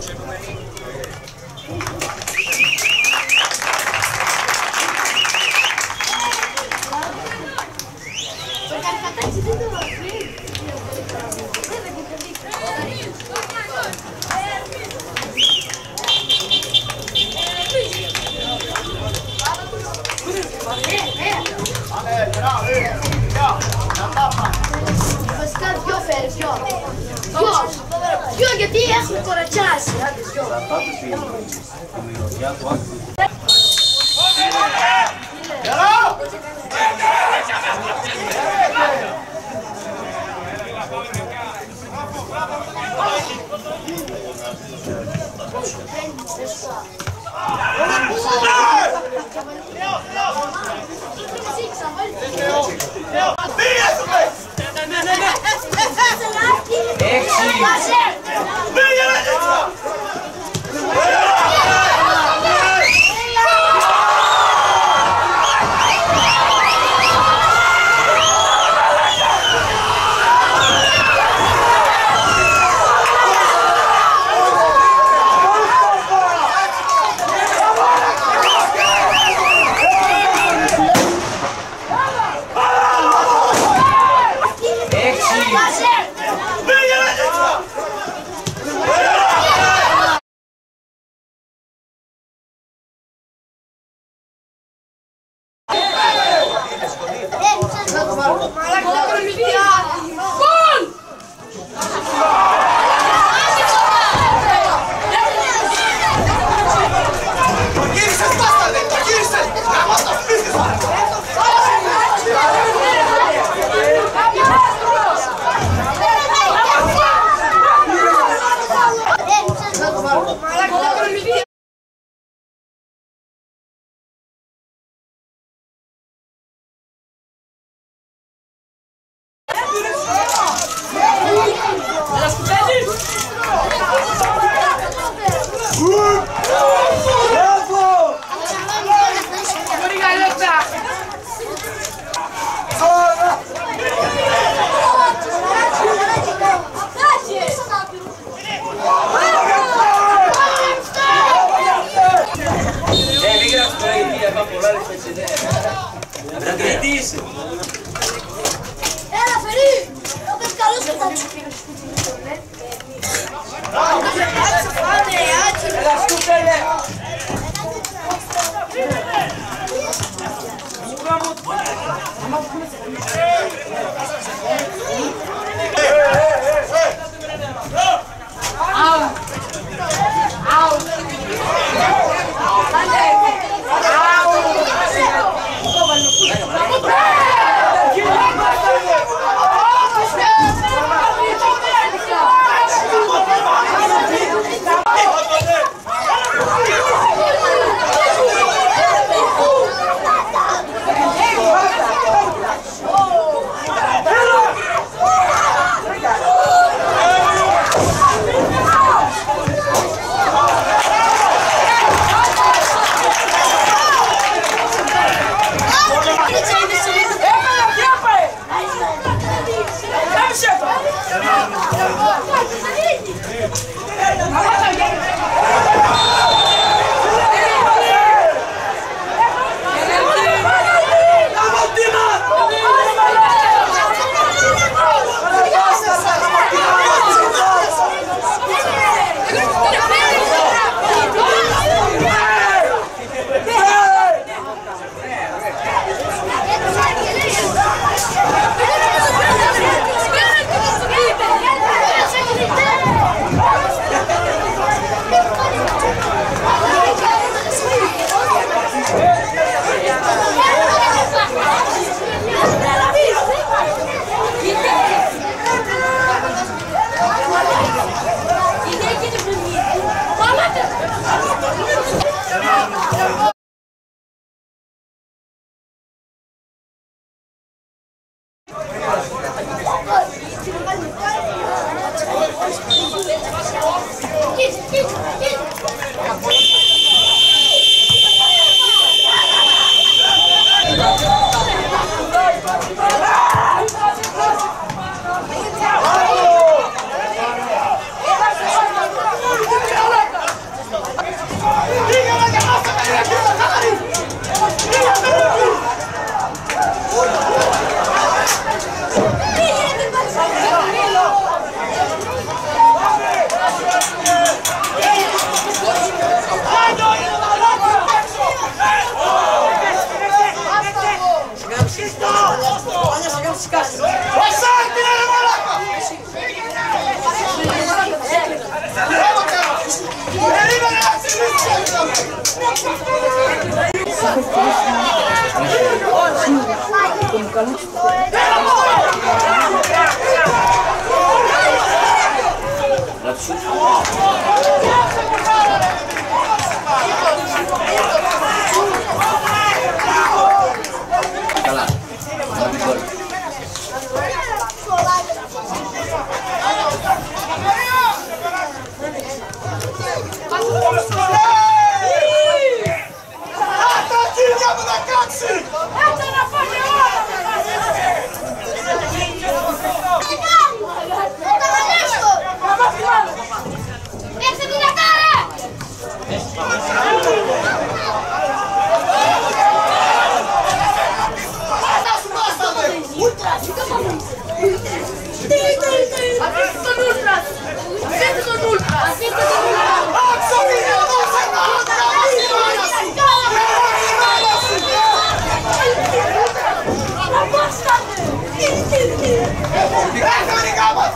Jimmy. Îmbrăceați! Haideți, eu! La toată pe Ia toată! Bine, bine! Exit! This, this, this. ¡Eso, digamos,